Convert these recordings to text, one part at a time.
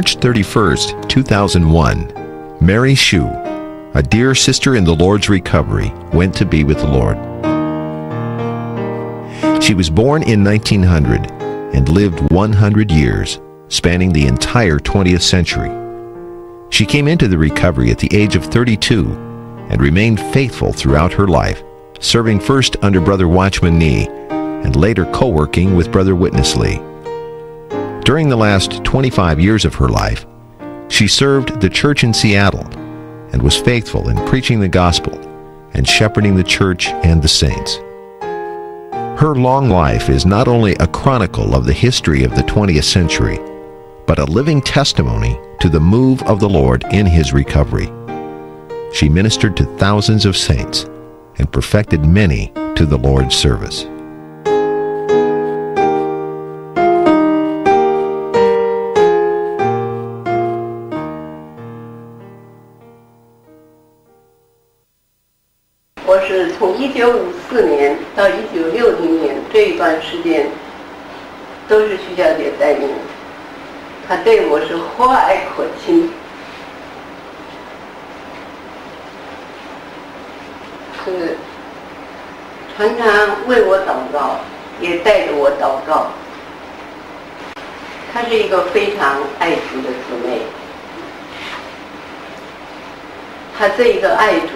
March 31st, 2001, Mary Shu, a dear sister in the Lord's recovery, went to be with the Lord. She was born in 1900 and lived 100 years, spanning the entire 20th century. She came into the recovery at the age of 32 and remained faithful throughout her life, serving first under Brother Watchman Nee and later co-working with Brother Witness Lee. During the last 25 years of her life, she served the church in Seattle and was faithful in preaching the gospel and shepherding the church and the saints. Her long life is not only a chronicle of the history of the 20th century, but a living testimony to the move of the Lord in his recovery. She ministered to thousands of saints and perfected many to the Lord's service. 我是从一九五四年到一九六零年这一段时间，都是徐小姐带领。她对我是和蔼可亲，是常常为我祷告，也带着我祷告。她是一个非常爱主的姊妹，她这一个爱主。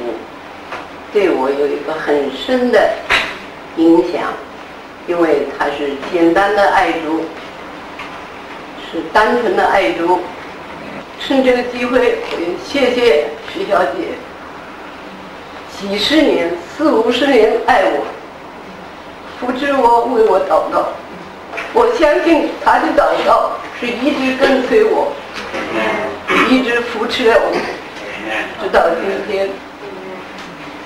对我有一个很深的影响，因为他是简单的爱主，是单纯的爱主。趁这个机会，也谢谢徐小姐，几十年、四五十年爱我，扶持我，为我祷告。我相信她的祷告是一直跟随我，一直扶持了我，直到今天。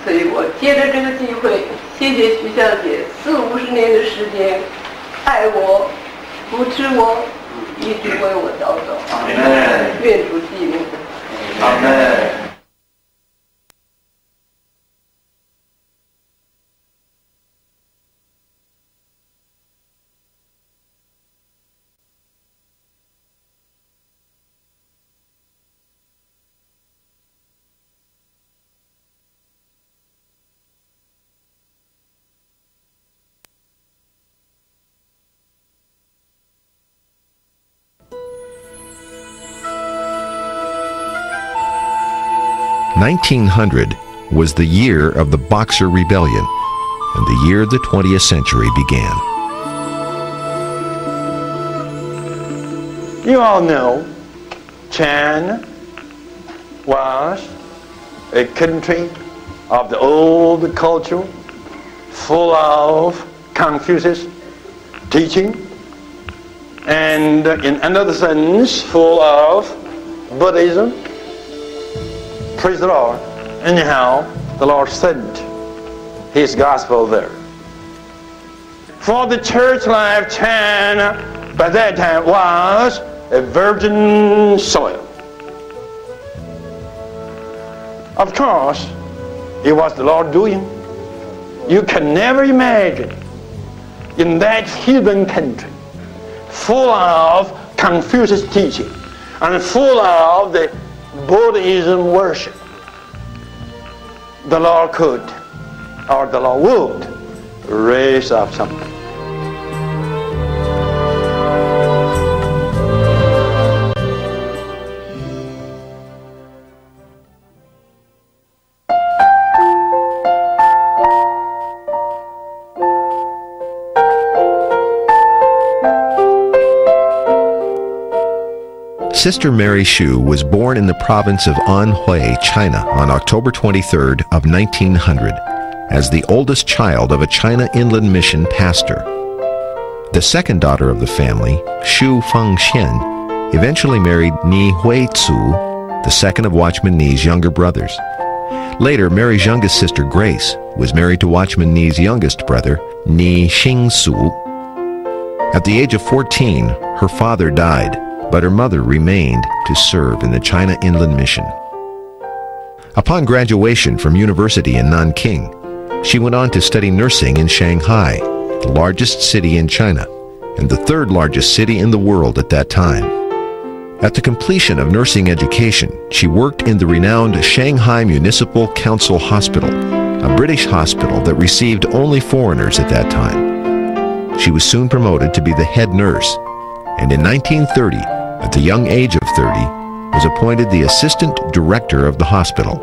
所以我借着这个机会，谢谢徐小姐四五十年的时间，爱我，扶持我，一直为我祷告，愿主记念。阿门。1900 was the year of the Boxer Rebellion and the year the 20th century began. You all know China was a country of the old culture full of Confucius teaching and in another sense full of Buddhism Praise the Lord. Anyhow, the Lord sent His gospel there. For the church life, China by that time was a virgin soil. Of course, it was the Lord doing. You can never imagine in that heathen country, full of Confucius teaching and full of the Buddhism worship, the Lord could, or the Lord would, raise up something. Sister Mary Shu was born in the province of Anhui, China on October 23rd of 1900 as the oldest child of a China Inland Mission pastor. The second daughter of the family, Shu Fengxian, eventually married Ni Hui Tzu, the second of Watchman Nee's younger brothers. Later, Mary's youngest sister, Grace, was married to Watchman Nee's youngest brother, Ni Xingsu. At the age of 14, her father died, but her mother remained to serve in the China Inland Mission. Upon graduation from university in Nanking, she went on to study nursing in Shanghai, the largest city in China and the third largest city in the world at that time. At the completion of nursing education, she worked in the renowned Shanghai Municipal Council Hospital, a British hospital that received only foreigners at that time. She was soon promoted to be the head nurse, and in 1930, at the young age of 30, was appointed the assistant director of the hospital.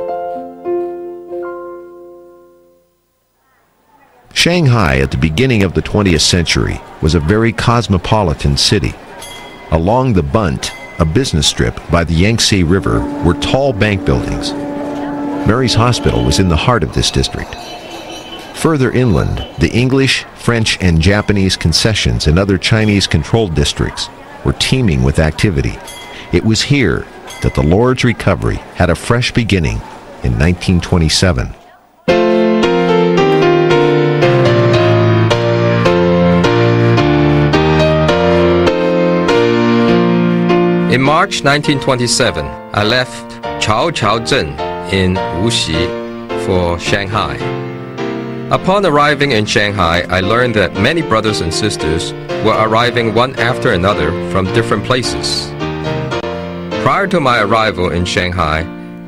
Shanghai at the beginning of the 20th century was a very cosmopolitan city. Along the Bund, a business strip by the Yangtze River, were tall bank buildings. Mary's Hospital was in the heart of this district. Further inland, the English, French, and Japanese concessions and other Chinese-controlled districts were teeming with activity. It was here that the Lord's recovery had a fresh beginning in 1927. In March 1927, I left Chaoqiaozhen in Wuxi for Shanghai. Upon arriving in Shanghai, I learned that many brothers and sisters were arriving one after another from different places. Prior to my arrival in Shanghai,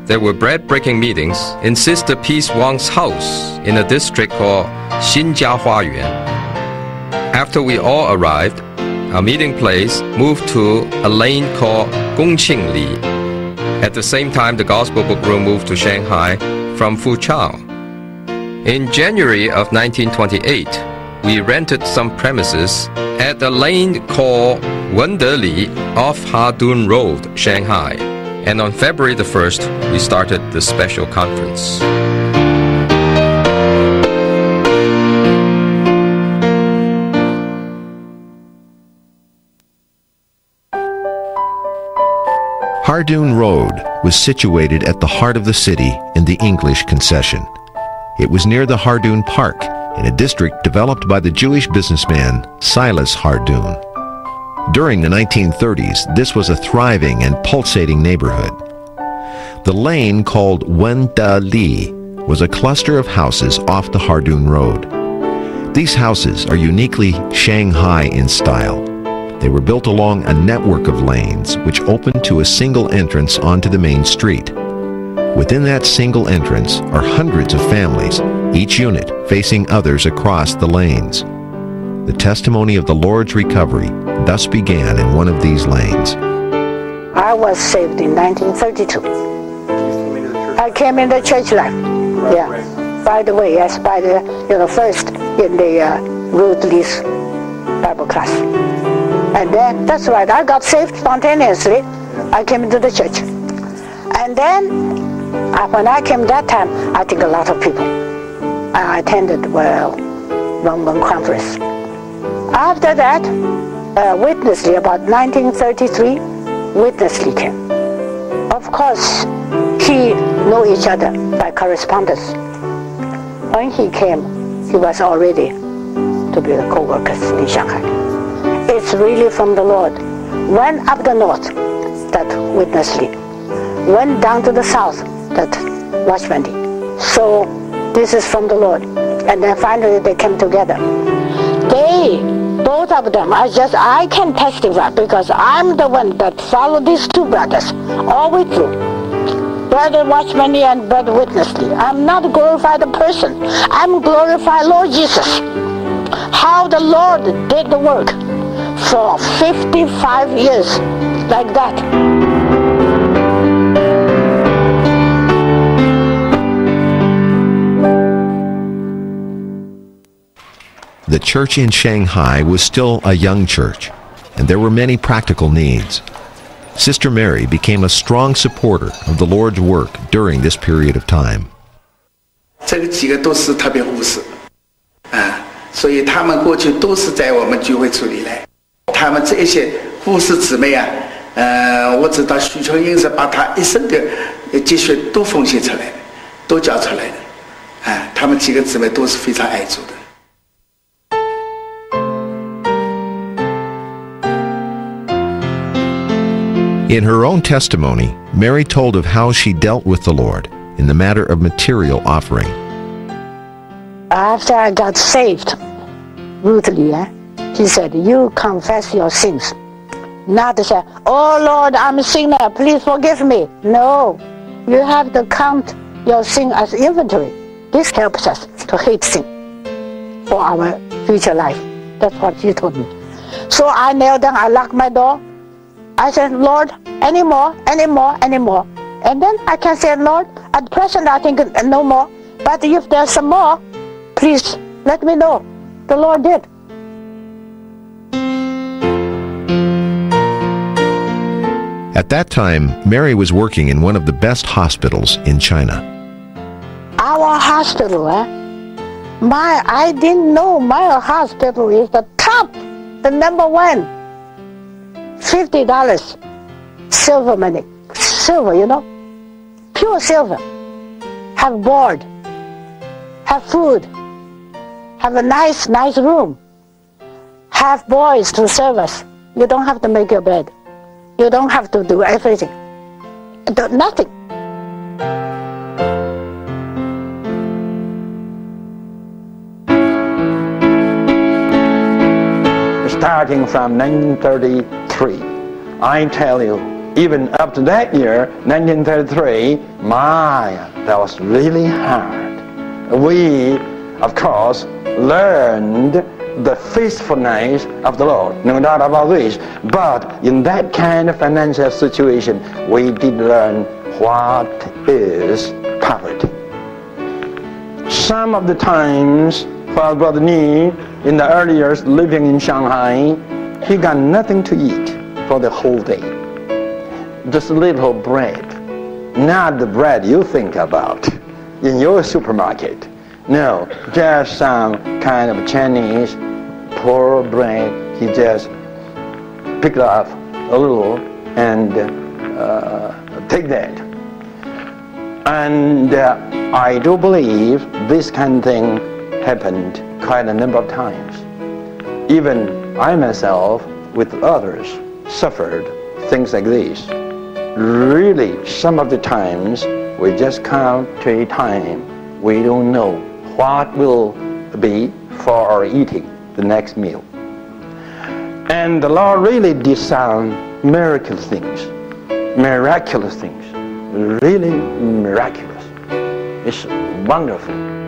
there were bread-breaking meetings in Sister Peace Wang's house in a district called Xinjia Huayuan. After we all arrived, our meeting place moved to a lane called Gongqing Li. At the same time, the Gospel Book Room moved to Shanghai from Foochow. In January of 1928, we rented some premises at a lane called Wendeli off Hardoon Road, Shanghai. And on February the 1st, we started the special conference. Hardoon Road was situated at the heart of the city in the English concession. It was near the Hardoon Park in a district developed by the Jewish businessman Silas Hardoon. During the 1930s, this was a thriving and pulsating neighborhood. The lane called Wenda Li was a cluster of houses off the Hardoon Road. These houses are uniquely Shanghai in style. They were built along a network of lanes which opened to a single entrance onto the main street. Within that single entrance are hundreds of families, each unit facing others across the lanes. The testimony of the Lord's recovery thus began in one of these lanes. I was saved in 1932. I came in the church life. Yeah. By the way, yes, by the, you know, first in the uh, Ruth Lee's Bible class. And then, that's right, I got saved spontaneously. I came into the church. And then, when I came that time, I think a lot of people. I attended, well, Roman conference. After that, uh, Witness Lee, about 1933, Witness Lee came. Of course, he know each other by correspondence. When he came, he was already to be the co-workers in Shanghai. It's really from the Lord. Went up the north, that Witness Lee. Went down to the south, that Watchman Lee. So this is from the Lord. And then finally they came together. They, both of them, I just, I can testify because I'm the one that followed these two brothers all the way through. Brother Watchman Lee and Brother Witness Lee. I'm not a glorified person. I'm glorified Lord Jesus. How the Lord did the work for 55 years like that. The church in Shanghai was still a young church, and there were many practical needs. Sister Mary became a strong supporter of the Lord's work during this period of time. 这个几个都是特别护士，啊，所以他们过去都是在我们聚会处里来。他们这些护士姊妹啊，呃，我知道徐秋英是把她一生的积蓄都奉献出来的，都交出来的，啊，他们几个姊妹都是非常爱主的。 In her own testimony, Mary told of how she dealt with the Lord in the matter of material offering. After I got saved, Ruth Lee, eh, he said, you confess your sins. Not to say, oh Lord, I'm a sinner, please forgive me. No, you have to count your sin as inventory. This helps us to hate sin for our future life. That's what he told me. So I knelt down, I locked my door. I said, Lord, any more, any more, any more. And then I can say, Lord, at present I think no more. But if there's some more, please let me know. The Lord did. At that time, Mary was working in one of the best hospitals in China. Our hospital, eh? My, I didn't know my hospital is the top, the number one. Fifty dollars, silver money, silver, you know, pure silver. Have board, have food, have a nice, nice room, have boys to serve us. You don't have to make your bed. You don't have to do everything. Do nothing. Starting from 1933, I tell you, even up to that year, 1933, my, that was really hard. We, of course, learned the faithfulness of the Lord, no doubt about this. But in that kind of financial situation, we did learn what is poverty. Some of the times while Brother Ni, in the early years living in Shanghai, he got nothing to eat for the whole day. Just a little bread. Not the bread you think about in your supermarket. No, just some kind of Chinese poor bread. He just picked up a little and uh, take that. And uh, I do believe this kind of thing happened quite a number of times. Even I myself, with others, suffered things like this. Really, some of the times we just come to a time we don't know what will be for our eating the next meal. And the Lord really did some miraculous things, miraculous things, really miraculous. It's wonderful.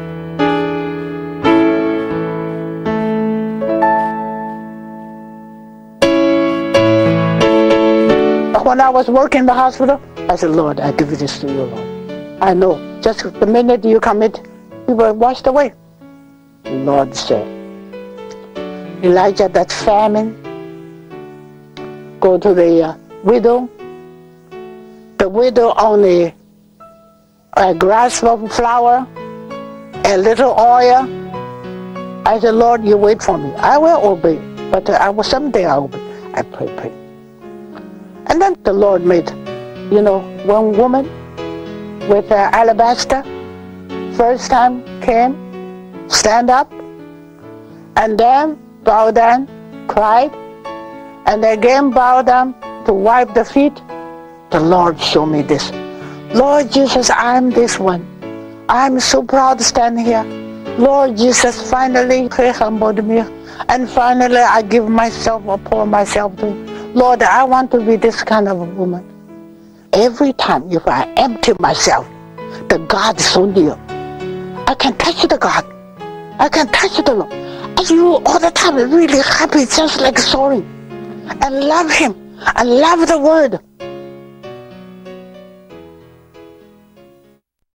When I was working in the hospital, I said, Lord, I give this to you, Lord. I know, just the minute you commit, you were washed away. Lord said, Elijah, that famine, go to the uh, widow. The widow only a grass of flour, a little oil. I said, Lord, you wait for me. I will obey, but I will someday I will obey. I pray, pray. And then the Lord made, you know, one woman with uh, alabaster, first time came, stand up, and then bow down, cried, and again bow down to wipe the feet. The Lord showed me this. Lord Jesus, I'm this one. I'm so proud to stand here. Lord Jesus, finally. And finally I give myself pour myself to. Lord, I want to be this kind of a woman. Every time if I empty myself, the God is so near. I can touch the God. I can touch the Lord. And you all the time really happy, just like soaring. And love Him. And love the Word.